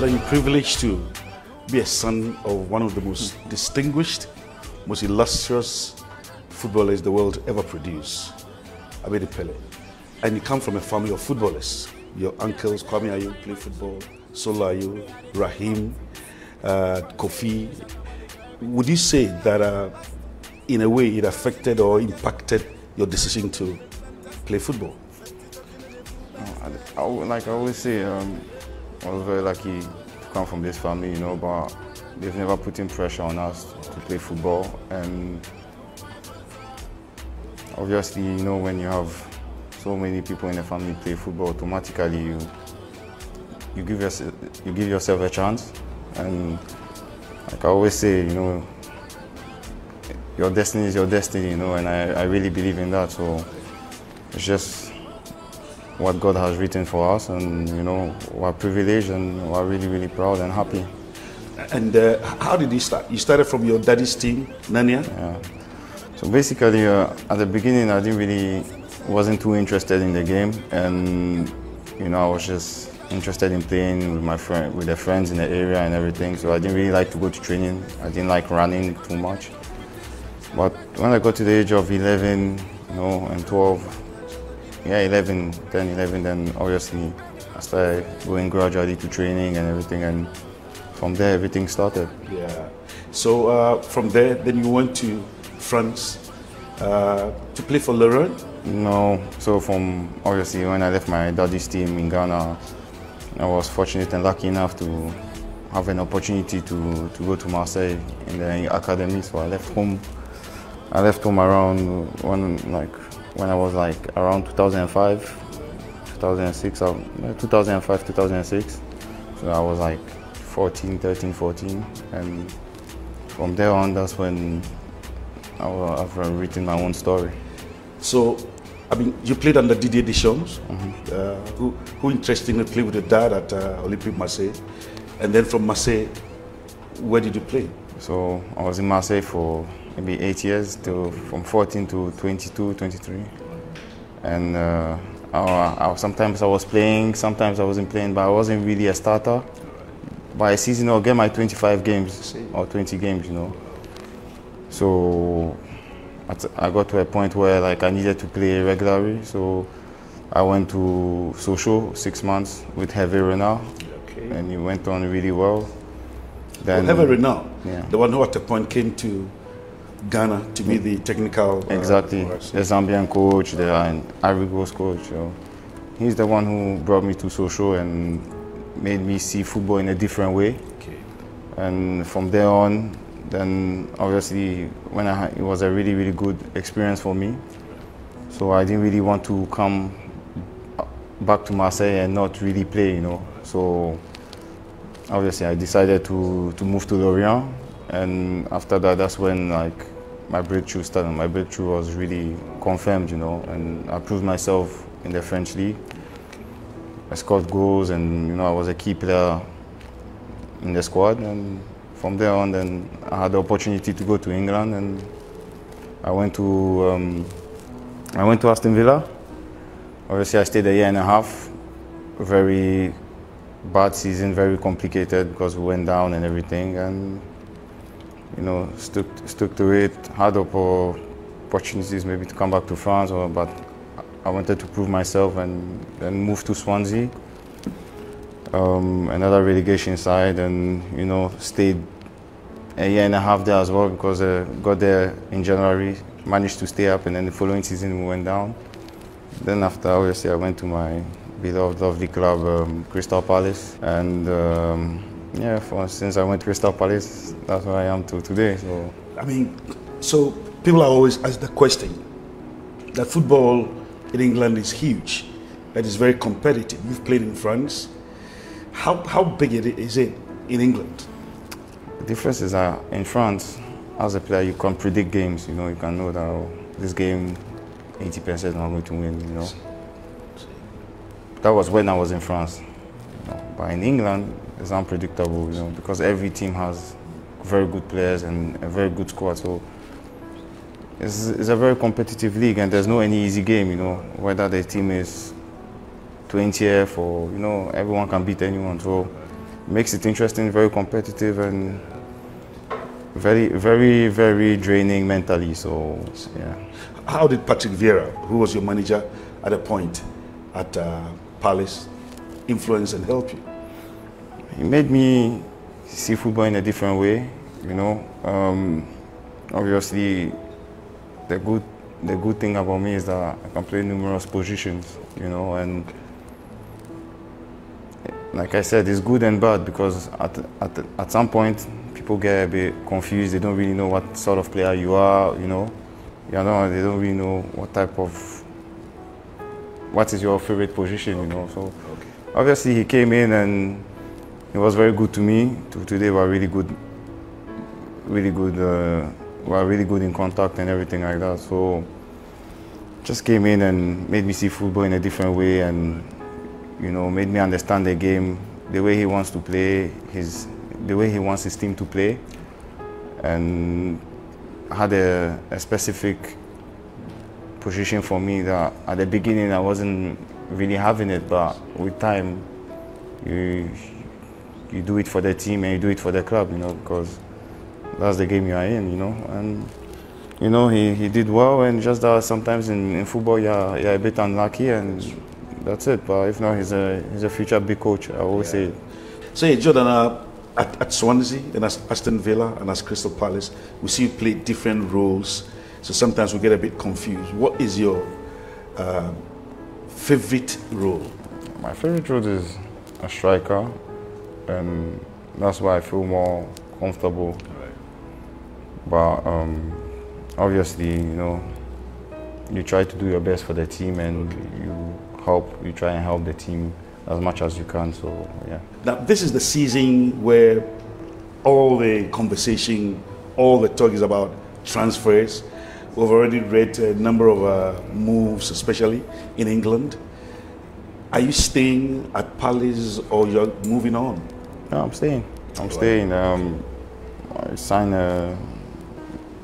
that you're privileged to be a son of one of the most distinguished, most illustrious footballers the world ever produced, Abedi Pele. And you come from a family of footballers. Your uncles, Kwame Ayew, play football, Sola Ayew, Rahim, uh, Kofi. Would you say that uh, in a way it affected or impacted your decision to play football? I, like I always say, um, I was very lucky to come from this family, you know, but they've never put in pressure on us to play football. And obviously, you know, when you have so many people in the family play football, automatically you you give yourself you give yourself a chance. And like I always say, you know, your destiny is your destiny, you know, and I, I really believe in that. So it's just what God has written for us, and you know, we're privileged and we're really, really proud and happy. And uh, how did you start? You started from your daddy's team, Nania? Yeah. So basically, uh, at the beginning, I didn't really wasn't too interested in the game, and you know, I was just interested in playing with my friend, with the friends in the area and everything. So I didn't really like to go to training. I didn't like running too much. But when I got to the age of 11, you know, and 12, yeah, 11, 10, 11, then obviously I started going gradually to training and everything, and from there everything started. Yeah. So uh, from there, then you went to France uh, to play for Lorient? No. So from obviously when I left my daddy's team in Ghana, I was fortunate and lucky enough to have an opportunity to, to go to Marseille in the academy. So I left home. I left home around when like when I was like around 2005, 2006, uh, 2005, 2006. So I was like 14, 13, 14, and from there on, that's when I, have written my own story. So, I mean, you played under Didier Deschamps, mm-hmm. uh, who, who interestingly played with your dad at uh, Olympique Marseille, and then from Marseille, where did you play? So I was in Marseille for maybe eight years, to, from 14 to 22, 23. And uh, I, I, sometimes I was playing, sometimes I wasn't playing, but I wasn't really a starter. By a season, I'll get my 25 games or 20 games, you know. So I got to a point where like I needed to play regularly. So I went to Sochaux six months with Hervé Renard, okay. and it went on really well. Then well, Hervé Renard, yeah. the one who at a point came to Ghana to be the technical. Uh, exactly, the Zambian coach, the Ivory Coast coach. So he's the one who brought me to Sochaux and made me see football in a different way. Okay. And from there on, then obviously when I it was a really really good experience for me. So I didn't really want to come back to Marseille and not really play, you know. So obviously I decided to to move to Lorient, and after that, that's when like my breakthrough started. My breakthrough was really confirmed, you know, and I proved myself in the French league. I scored goals, and you know I was a key player in the squad, and from there on, then I had the opportunity to go to England, and I went to um, I went to Aston Villa. Obviously, I stayed a year and a half. Very bad season, very complicated because we went down and everything, and you know, stuck stuck to it. Had opportunities maybe to come back to France, or, but I wanted to prove myself and then move to Swansea um, another relegation side, and you know stayed a year and a half there as well because I uh, got there in January, managed to stay up, and then the following season we went down. Then after, obviously, I went to my beloved, lovely club, um, Crystal Palace, and um, yeah, for, since I went to Crystal Palace, that's where I am to today. So I mean, so people are always ask the question that football in England is huge, that is very competitive. You've played in France how, how big it is it in England? The difference is that in France, as a player, you can predict games. You know, you can know that oh, this game, 80% I'm going to win. You know, that was when I was in France. You know. But in England, it's unpredictable. You know, because every team has very good players and a very good squad. So it's, it's a very competitive league, and there's no any easy game. You know, whether the team is 20th or, you know, everyone can beat anyone. So it makes it interesting, very competitive, and very, very, very draining mentally. So, yeah. How did Patrick Vieira, who was your manager at a point at uh, Palace, influence and help you? He made me see football in a different way. You know, um, obviously, the good the good thing about me is that I can play numerous positions. You know, and like I said, it's good and bad because at, at, at some point people get a bit confused. They don't really know what sort of player you are, you know. You know, they don't really know what type of, what is your favorite position, you know. So okay. obviously he came in and he was very good to me. To today we're really good, really good, uh, we're really good in contact and everything like that. So just came in and made me see football in a different way and you know, made me understand the game, the way he wants to play, his, the way he wants his team to play, and had a, a specific position for me that at the beginning I wasn't really having it, but with time, you you do it for the team and you do it for the club, you know, because that's the game you are in, you know, and you know he, he did well, and just that sometimes in, in football you're, you're a bit unlucky and that's it. But if not, he's a he's a future big coach. I always yeah. say. So yeah, Jordan, uh, at, at Swansea and as Aston Villa and as Crystal Palace, we see you play different roles. So sometimes we get a bit confused. What is your uh, favorite role? My favorite role is a striker, and that's why I feel more comfortable. Right. But um, obviously, you know, you try to do your best for the team, and okay. you help, you try and help the team as much as you can. So, yeah. Now, this is the season where all the conversation, all the talk is about transfers. We've already read a number of uh, moves, especially in England. Are you staying at Palace or you're moving on? No, I'm staying. I'm staying. Um, I signed a,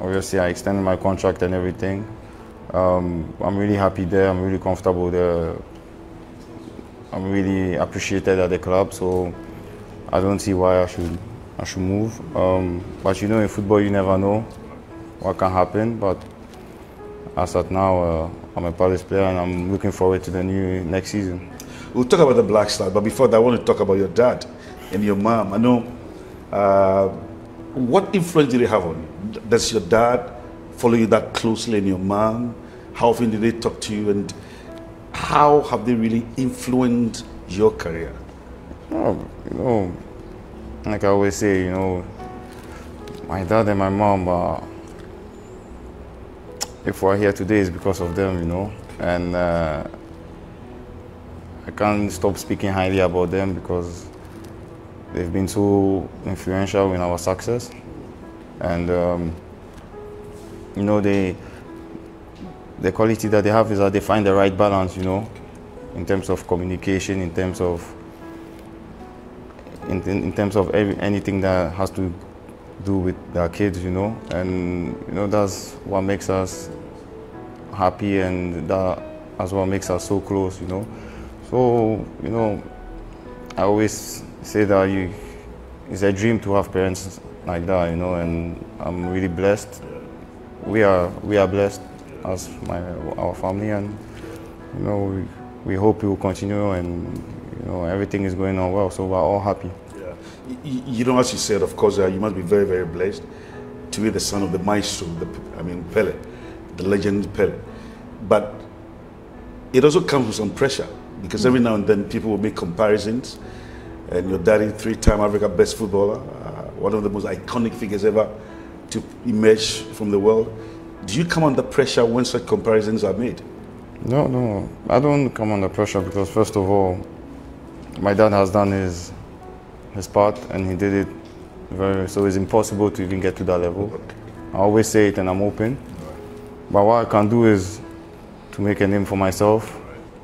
obviously I extended my contract and everything. Um, I'm really happy there. I'm really comfortable there. I'm really appreciated at the club, so I don't see why I should I should move. Um, but you know, in football, you never know what can happen. But as at now, uh, I'm a Palace player, and I'm looking forward to the new next season. We'll talk about the Black Star, but before that, I want to talk about your dad and your mom. I know. Uh, what influence did they have on you? Does your dad follow you that closely, and your mom? How often did they talk to you? And how have they really influenced your career? Oh, you know, like I always say, you know, my dad and my mom, uh, if we're here today, it's because of them, you know. And uh, I can't stop speaking highly about them because they've been so influential in our success. And, um, you know, they the quality that they have is that they find the right balance, you know, in terms of communication, in terms of in, in, terms of every, anything that has to do with their kids, you know, and you know that's what makes us happy, and that as well makes us so close, you know. So you know, I always say that you, it's a dream to have parents like that, you know, and I'm really blessed. We are we are blessed as my our family, and you know we, we hope we will continue, and you know everything is going on well, so we're all happy. Yeah, you, you know, as you said, of course, uh, you must be very very blessed to be the son of the maestro, the, I mean Pele, the legend Pele, but it also comes with some pressure because every now and then people will make comparisons. And your daddy, three-time Africa best footballer, uh, one of the most iconic figures ever to emerge from the world do you come under pressure when such comparisons are made? No, no, I don't come under pressure because first of all, my dad has done his his part and he did it very. So it's impossible to even get to that level. Okay. I always say it and I'm open. But what I can do is to make a name for myself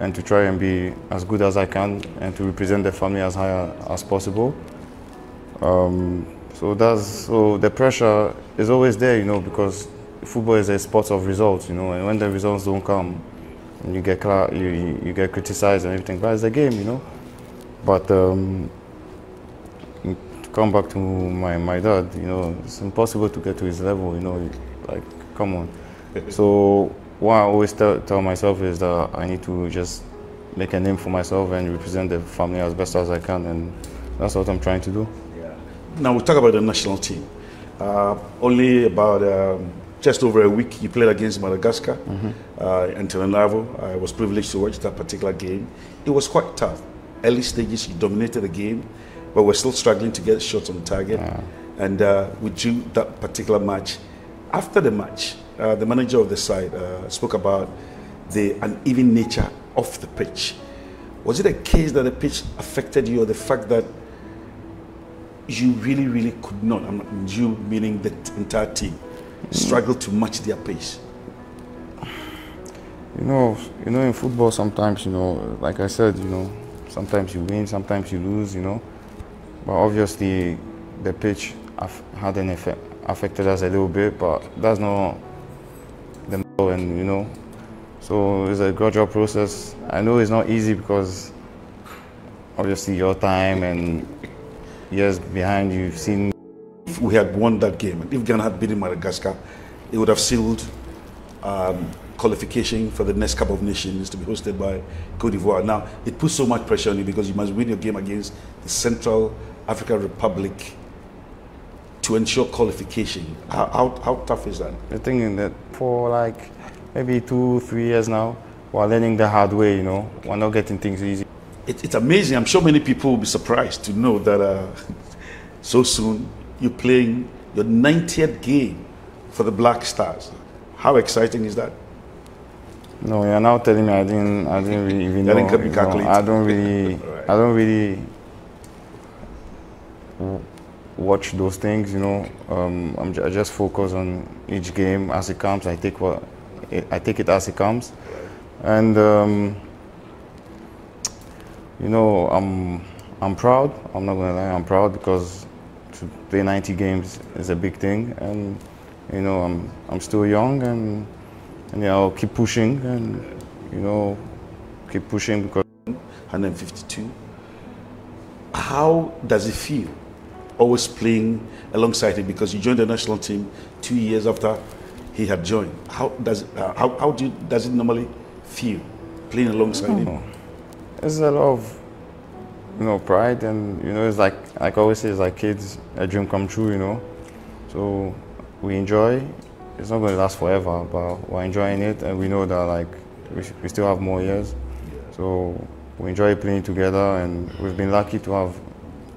and to try and be as good as I can and to represent the family as high as possible. Um, so that's so the pressure is always there, you know, because football is a sport of results, you know, and when the results don't come, you get you, you get criticized and everything. But it's a game, you know. But um, come back to my, my dad, you know, it's impossible to get to his level, you know, like, come on. so what I always tell, tell myself is that I need to just make a name for myself and represent the family as best as I can, and that's what I'm trying to do. Yeah. Now we talk about the national team. Uh, only about um, just over a week, you played against Madagascar mm-hmm. uh, in Antananarivo. I was privileged to watch that particular game. It was quite tough. Early stages, you dominated the game, but we're still struggling to get shots on target. Yeah. And uh, we drew that particular match. After the match, uh, the manager of the side uh, spoke about the uneven nature of the pitch. Was it a case that the pitch affected you, or the fact that you really, really could not, you meaning the entire team, struggle to match their pace? You know, you know, in football sometimes, you know, like I said, you know, sometimes you win, sometimes you lose, you know. But obviously, the pitch had an effect, affected us a little bit, but that's not and you know. So it's a gradual process. I know it's not easy because obviously your time and years behind you, you've seen if we had won that game, if Ghana had beaten Madagascar, it would have sealed um, qualification for the next Cup of Nations to be hosted by Cote d'Ivoire. Now, it puts so much pressure on you because you must win your game against the Central African Republic to ensure qualification. How, how, how tough is that? The thing is that for like maybe two, three years now, we're learning the hard way, you know, we're not getting things easy. It, it's amazing. I'm sure many people will be surprised to know that uh, so soon you're playing your 90th game for the Black Stars. How exciting is that? No, you're now telling me I didn't, I didn't really even know. Didn't know I don't really, right. I don't really watch those things. You know, um, I just focus on each game as it comes. I take what, I take it as it comes, and um, you know, I'm, I'm proud. I'm not gonna lie, I'm proud because to play 90 games is a big thing, and you know I'm I'm still young, and and yeah, I'll keep pushing, and you know keep pushing because 152. How does it feel? Always playing alongside him because you joined the national team two years after he had joined. How does uh, how, how do you, does it normally feel playing alongside him? Know. It's a lot of you know, pride and you know, it's like like I always say, it's like kids, a dream come true, you know. So we enjoy. It's not going to last forever, but we're enjoying it, and we know that like we, we still have more years. So we enjoy playing together, and we've been lucky to have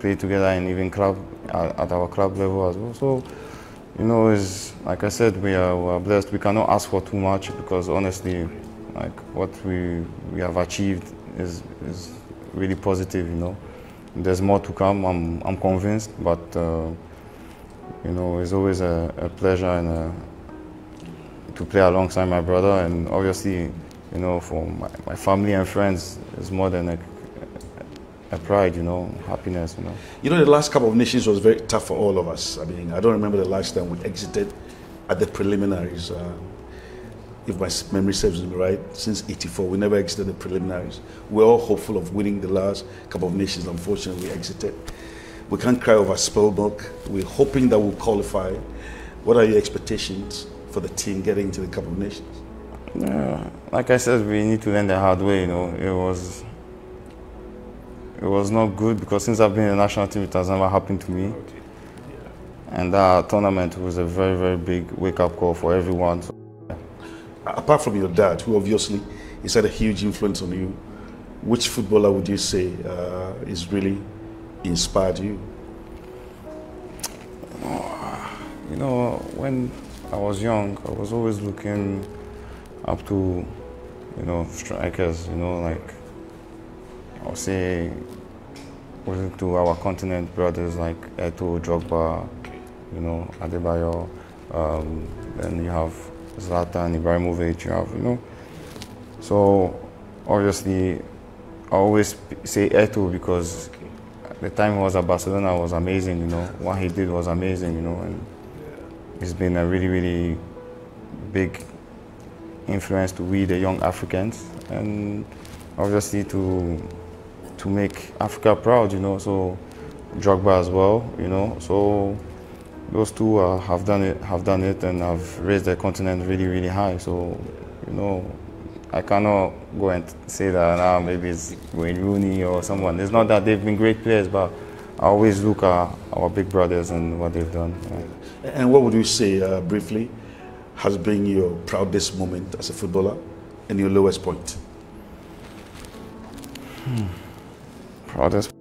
played together and even club at, at our club level as well. So you know, is like I said, we are, we are blessed. We cannot ask for too much because honestly, like what we we have achieved is is really positive, you know. There's more to come, I'm, I'm convinced, but, uh, you know, it's always a, a pleasure and a, to play alongside my brother, and obviously, you know, for my, my family and friends, it's more than a, a pride, you know, happiness, you know. You know, the last Cup of Nations was very tough for all of us. I mean, I don't remember the last time we exited at the preliminaries. Uh, if my memory serves me right, since 84. We never exited the preliminaries. We're all hopeful of winning the last Cup of Nations. Unfortunately, we exited. We can't cry over spilled milk. We're hoping that we'll qualify. What are your expectations for the team getting into the Cup of Nations? Yeah, like I said, we need to learn the hard way. You know, it was it was not good because since I've been in the national team, it has never happened to me. And that tournament was a very, very big wake-up call for everyone. Apart from your dad, who obviously has had a huge influence on you, which footballer would you say uh, is really inspired you? You know, when I was young, I was always looking up to, you know, strikers. You know, like Would say, to our continent brothers like Eto'o, Drogba, you know, Adebayor. Um, then you have Zlatan, Ibrahimovic, you have, you know. So obviously, I always say Eto'o because the time he was at Barcelona was amazing, you know. What he did was amazing, you know, and he's been a really, really big influence to we, the young Africans, and obviously to to make Africa proud, you know. So Drogba as well, you know. So those two uh, have done it, have done it, and have raised the continent really, really high. So, you know, I cannot go and say that now maybe it's Wayne Rooney or someone. It's not that they've been great players, but I always look at our big brothers and what they've done. Yeah. And what would you say, uh, briefly, has been your proudest moment as a footballer and your lowest point? Hmm. Proudest